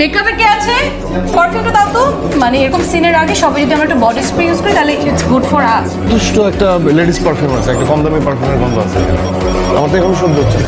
মেকআপে কে আছে? পারফিউমটা দাও তো। মানে এরকম সিনের আগে সবাই যদি আমরা একটা বডি স্প্রে ইউজ করি, তাহলে ইটস গুড ফর আস দুষ্ট একটা লেডিস পারফিউম আছে, একটা কম দামি পারফিউমের গন্ধ আছে। আমার তো এখন সহ্য হচ্ছে